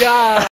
呀